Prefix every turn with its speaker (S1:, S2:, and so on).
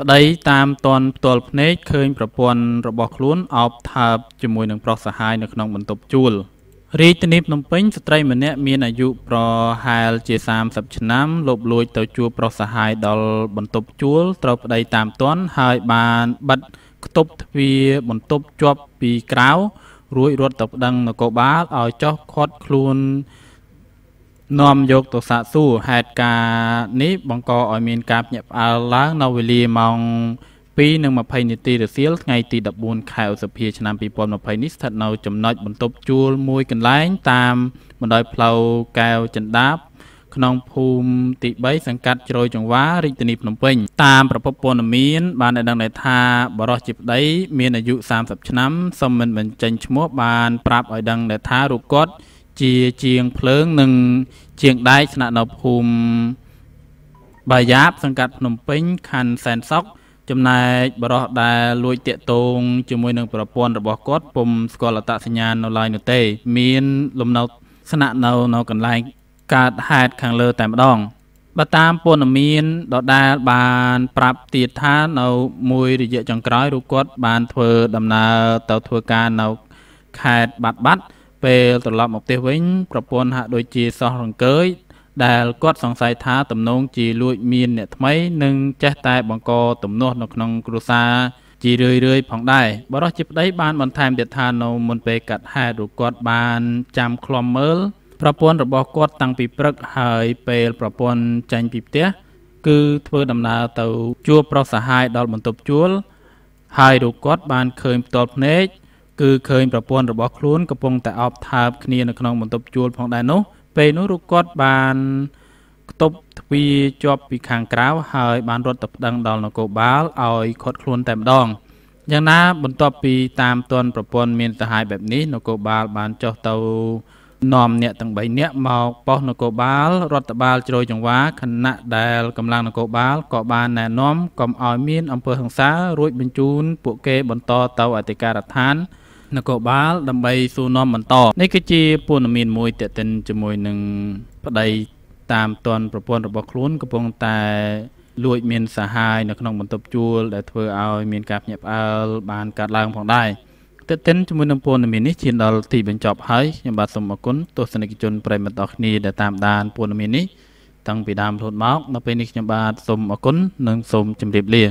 S1: ប្តីតាមតន់ផ្ទាល់ភ្នែកឃើញប្រពន្ធរបស់ខ្លួនអោបថើបជាមួយនឹងប្រុសសហាយនៅក្នុងបន្ទប់ជួលរាជធានីភ្នំពេញស្ត្រីម្នាក់មានអាយុប្រហែលជា30ឆ្នាំលបលួចទៅជួបប្រុសសហាយដល់បន្ទប់ជួលត្រូវប្តីតាមតន់ហើយបានបិទខ្ទប់ទ្វារបន្ទប់ជាប់ពីក្រៅរួចរត់ទៅប្តឹងនគរបាលឲ្យចោះខាត់ខ្លួន នាំយកទៅសាកសួរហេតុការនេះបង្កឲ្យមានការភ្ញាក់ផ្អើលឡើងនៅវេលាម៉ោង2:20នាទីរសៀលថ្ងៃទី14ខែឧសភាឆ្នាំ2020នេះស្ថិតនៅចំណុចបន្ទប់ជួលមួយកន្លែងតាមបណ្ដោយផ្លូវកែវចិន្តាបក្នុងភូមិទី3សង្កាត់ជ្រោយចង្វារាជធានីភ្នំពេញតាមប្រភពព័ត៌មាន បានឲ្យដឹងថាបរិសុទ្ធជាប្តី មានអាយុ30ឆ្នាំសុំមិនបញ្ចេញឈ្មោះបាន ប្រាប់ឲ្យដឹងថារូបគាត់ ជាជាងភ្លើងនិងជាងដែកស្នាក់នៅភូមិបាយ៉ាបសង្កាត់ភ្នំពេញខណ្ឌសែនសុខចំណែកបរោះដែលលួចតាកតងជាមួយនឹងប្រព័ន្ធរបស់គាត់ពុំស្គាល់អត្តសញ្ញាណនៅឡើយនោះទេ មានលំនៅស្នាក់នៅនៅកន្លែងកើតហេតុខាងលើតែម្ដងបើតាមព័ត៌មានដដែលបានប្រាប់ទៀតថានៅមួយរយៈចុងក្រោយរូបគាត់បានធ្វើដំណើរទៅធ្វើការនៅខេត្តបាត់បាត់ ពេលត្រឡប់មកផ្ទះវិញ ប្រពន្ធហាក់ដូចជាសោះរង្គើយដែលគាត់សង្ស័យថាទំនងជាលួចមានអ្នកថ្មីនិងចេះតែបង្កទំនាស់នៅក្នុងគ្រួសារជារឿយរឿយផងដែរបរិសុទ្ធជាប្តីបានបន្ថែមទៀតថានៅមុនពេលកាត់ហេតុរូបគាត់បានចាំឃ្លាំមើលប្រពន្ធរបស់គាត់តាំងពីព្រឹកហើយពេលប្រពន្ធចេញពីផ្ទះគឺធ្វើដំណើរទៅជួបប្រុសសហាយដល់បន្ទប់ជួលហើយរូបគាត់បានឃើញផ្ទាល់ភ្នែក គឺឃើញប្រពន្ធរបស់ខ្លួនកំពុងតែអបថើបគ្នានៅក្នុងបន្ទប់ជួលផងដែរនោះពេលនោះរូបគាត់បានខ្ទប់ទ្វារជាប់ពីខាងក្រៅហើយបានរត់ទៅប្តឹងដល់នគរបាលឲ្យឃាត់ខ្លួនតែម្ដងយ៉ាងណាបន្ទាប់ពីតាមទន់ប្រពន្ធមានសហាយបែបនេះនគរបាលបានចុះទៅនាំអ្នកទាំង3នាក់មកប៉ុស្តិ៍នគរបាលរដ្ឋបាលជ្រោយចង្វាខណៈដែលកម្លាំងនគរបាលក៏បានណែនាំកុំឲ្យមានអំពើហិង្សារួចបញ្ជូនពួកគេបន្តទៅអធិការដ្ឋាន នគរបាលដើម្បីសួរនាំបន្តនេះគឺជាព័ត៌មានមួយតេតិនជាមួយនឹងប្តីតាមតនប្រព័ន្ធរបស់ខ្លួនកំពុងតែលួចមានសហាយនៅក្នុងបន្ទប់ជួលដែលធ្វើឲ្យមានការភ្ញាក់ផ្អើលបានកើតឡើងផងដែរទតិនជាមួយនឹងព័ត៌មាននេះឈានដល់ទីបញ្ចប់ហើយខ្ញុំបាទសូមអរគុណទស្សនិកជនប្រិមត្តអរគ្នាដែលតាមដានព័ត៌មាននេះតាំងពីដើមរហូតមកដល់ពេលនេះខ្ញុំបាទសូមអរគុណនិងសូមជម្រាបលា